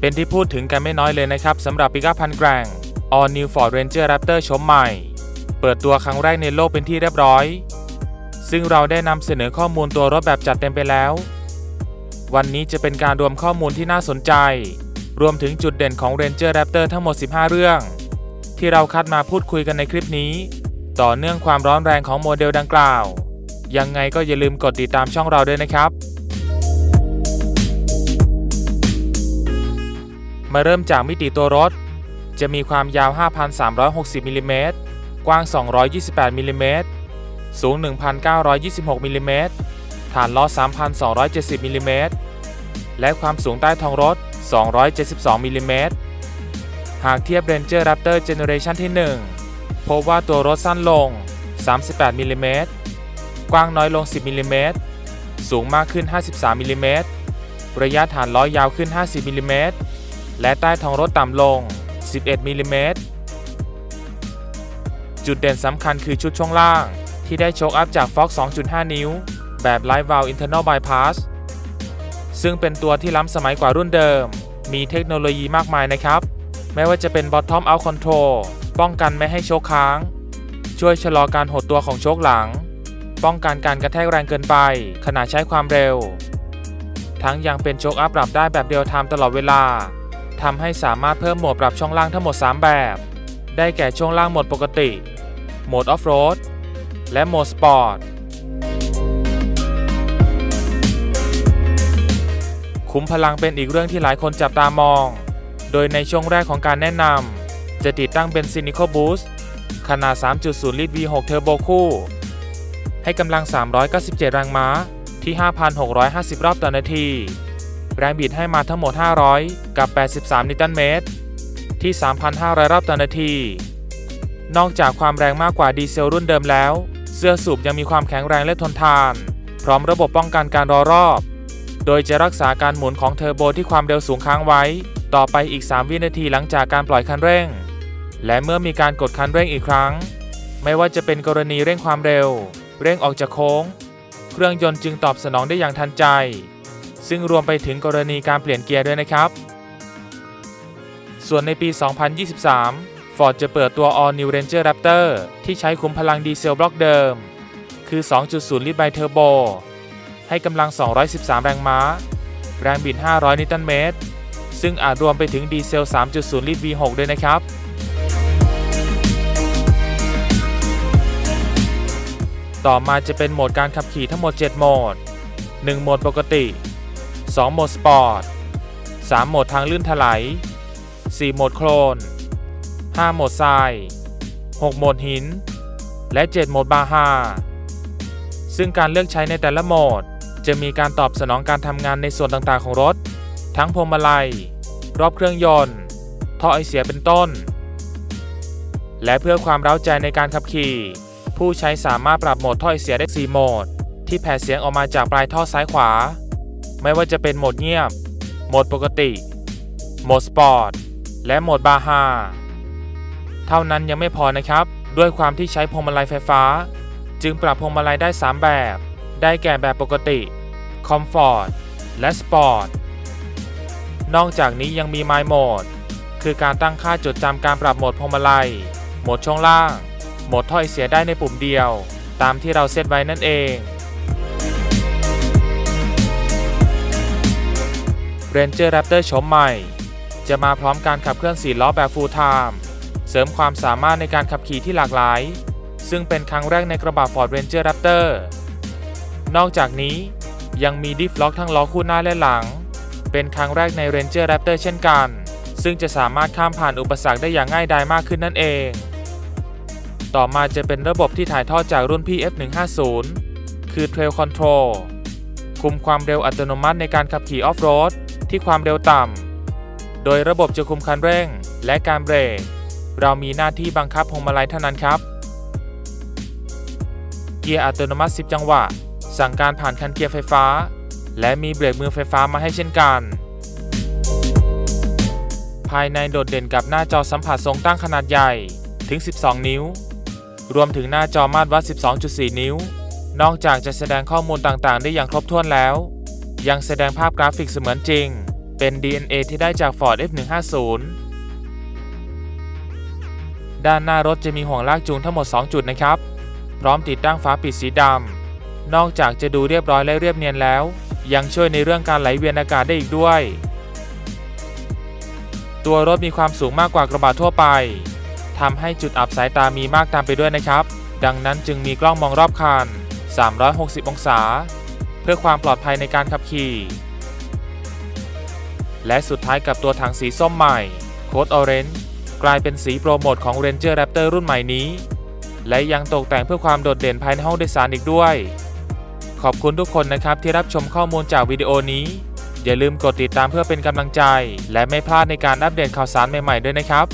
เป็นที่พูดถึงกันไม่น้อยเลยนะครับสำหรับปิกอัพพันแกร่ง All New Ford Ranger Raptor ชมใหม่ เปิดตัวครั้งแรกในโลกเป็นที่เรียบร้อย ซึ่งเราได้นำเสนอข้อมูลตัวรถแบบจัดเต็มไปแล้ว วันนี้จะเป็นการรวมข้อมูลที่น่าสนใจ รวมถึงจุดเด่นของ Ranger Raptor ทั้งหมด 15 เรื่อง ที่เราคัดมาพูดคุยกันในคลิปนี้ ต่อเนื่องความร้อนแรงของโมเดลดังกล่าว ยังไงก็อย่าลืมกดติดตามช่องเราด้วยนะครับ มาเริ่มจากมิติตัวรถ จะมีความยาว 5,360มิลลิเมตรกว้าง 228มิลลิเมตรสูง 1,926มิลลิเมตรฐานล้อ 3,270มิลลิเมตรและความสูงใต้ท้องรถ 272มิลลิเมตรหากเทียบ Ranger Raptor Generation ที่ 1 พบว่าตัวรถสั้นลง 38มิลลิเมตรกว้างน้อยลง 10มิลลิเมตรสูงมากขึ้น 53มิลลิเมตรระยะฐานล้อยาวขึ้น 50มิลลิเมตร และใต้ท้องรถต่ำลง 11มิลลิเมตร จุดเด่นสำคัญคือชุดช่วงล่าง ที่ได้โชคอัพจาก Fox 2.5 นิ้ว แบบ Live Valve Internal Bypass ซึ่งเป็นตัวที่ล้ำสมัยกว่ารุ่นเดิม มีเทคโนโลยีมากมายนะครับ ไม่ว่าจะเป็น Bottom Out Control ป้องกันไม่ให้โชคค้าง ช่วยชะลอการหดตัวของโชคหลัง ป้องกันการกระแทกแรงเกินไป ขณะใช้ความเร็ว ทั้งยังเป็นโช้คอัพปรับได้แบบ real-time ตลอดเวลา ทำให้สามารถเพิ่มโหมดปรับช่วงล่างทั้งหมด 3 แบบ ได้แก่ช่วงล่างโหมดปกติ โหมดออฟโรด และโหมดสปอร์ต คุมพลังเป็นอีกเรื่องที่หลายคนจับตามอง โดยในช่วงแรกของการแนะนำ จะติดตั้งเบนซิน EcoBoostขนาด 3.0 ลิตร V6 เทอร์โบคู่ ให้กำลัง 397 แรงม้าที่ 5,650 รอบต่อนาที แรงบิดให้มาทั้งหมด 500 กับ 83 นิวตันเมตร ที่ 3,500 รอบต่อนาที นอกจากความแรงมากกว่าดีเซลรุ่นเดิมแล้ว เสื้อสูบยังมีความแข็งแรงและทนทาน พร้อมระบบป้องกันการรอรอบ โดยจะรักษาการหมุนของเทอร์โบที่ความเร็วสูงค้างไว้ ต่อไปอีก 3 วินาทีหลังจากการปล่อยคันเร่ง และเมื่อมีการกดคันเร่งอีกครั้ง ไม่ว่าจะเป็นกรณีเร่งความเร็ว เร่งออกจากโค้ง เครื่องยนต์จึงตอบสนองได้อย่างทันใจ ซึ่งรวมไปถึงกรณีการเปลี่ยนเกียร์ด้วยนะครับ ส่วนในปี 2023 Ford จะเปิดตัว All New Ranger Raptor ที่ใช้ขุมพลังดีเซลบล็อกเดิม คือ 2.0 ลิตร Bi-Turbo ให้กำลัง 213 แรงม้า แรงบิด 500 นิวตันเมตร ซึ่งอาจรวมไปถึงดีเซล 3.0 ลิตร V6 ด้วยนะครับต่อมาจะเป็นโหมดการขับขี่ทั้งหมด 7 โหมด 1 โหมดปกติ 2 โหมดสปอร์ต 3 โหมดทางลื่นไถล4 โหมดโคลน 5 โหมดทราย 6 โหมดหิน และ 7 โหมดบาฮา ซึ่งการเลือกใช้ในแต่ละโหมด จะมีการตอบสนองการทำงานในส่วนต่างๆของรถ ทั้งพวงมาลัย รอบเครื่องยนต์ ท่อไอเสียเป็นต้น และเพื่อความเร้าใจในการขับขี่ ผู้ใช้สามารถปรับโหมดท่อไอเสียได้ 4 โหมด ที่แผ่เสียงออกมาจากปลายท่อซ้ายขวา ไม่ว่าจะเป็นโหมดเงียบ โหมดปกติ โหมดสปอร์ต และโหมดบาฮาเท่านั้นยังไม่พอนะครับ ด้วยความที่ใช้พวงมาลัยไฟฟ้า จึงปรับพวงมาลัยได้ 3 แบบ ได้แก่แบบปกติ คอมฟอร์ต และสปอร์ต นอกจากนี้ยังมีไมโหมด คือการตั้งค่าจดจำการปรับโหมดพวงมาลัย โหมดช่องล่าง โหมดถ้อยเสียได้ในปุ่มเดียว ตามที่เราเซตไว้นั่นเอง Ranger Raptor ชมใหม่ จะมาพร้อมการขับเคลื่อน4ล้อแบบ Full Time เสริมความสามารถในการขับขี่ที่หลากหลาย ซึ่งเป็นครั้งแรกในกระบะ Ford Ranger Raptor นอกจากนี้ยังมีดิฟล็อกทั้งล้อคู่หน้าและหลัง เป็นครั้งแรกใน Ranger Raptor เช่นกัน ซึ่งจะสามารถข้ามผ่านอุปสรรคได้อย่างง่ายดายมากขึ้นนั่นเอง ต่อมาจะเป็นระบบที่ถ่ายทอดจากรุ่นพี่ F150 คือ Trail Control คุมความเร็วอัตโนมัติในการขับขี่ออฟโรด ที่ความเร็วต่ำ โดยระบบจะคุมคันเร่งและการเบรก เรามีหน้าที่บังคับพวงมาลัยเท่านั้นครับ เกียร์อัตโนมัติ 10 จังหวะ สั่งการผ่านคันเกียร์ไฟฟ้า และมีเบรกมือไฟฟ้ามาให้เช่นกัน ภายในโดดเด่นกับหน้าจอสัมผัสทรงตั้งขนาดใหญ่ถึง 12 นิ้ว รวมถึงหน้าจอมาตรวัด 12.4 นิ้ว นอกจากจะแสดงข้อมูลต่างๆ ได้อย่างครบถ้วนแล้ว ยังแสดงภาพกราฟิกเสมือนจริง เป็น DNA ที่ได้จาก Ford F150 ด้านหน้ารถจะมีห่วงลากจูงทั้งหมด 2 จุดนะครับ พร้อมติดตั้งฝาปิดสีดำ นอกจากจะดูเรียบร้อยและเรียบเนียนแล้ว ยังช่วยในเรื่องการไหลเวียนอากาศได้อีกด้วย ตัวรถมีความสูงมากกว่ากระบะทั่วไปทำให้จุดอับสายตามีมากตามไปด้วยนะครับ ดังนั้นจึงมีกล้องมองรอบคัน 360 องศา พื่อความปลอดภัยในการขับขี่ และสุดท้ายกับตัวถังสีส้มใหม่โคดออเรนจ์กลายเป็นสีโปรโมทของ Ranger Raptor รุ่นใหม่นี้ และยังตกแต่งเพื่อความโดดเด่นภายในห้องโดยสารอีกด้วย ขอบคุณทุกคนนะครับที่รับชมข้อมูลจากวิดีโอนี้ อย่าลืมกดติดตามเพื่อเป็นกำลังใจ และไม่พลาดในการอัปเดตข่าวสารใหม่ๆด้วยนะครับ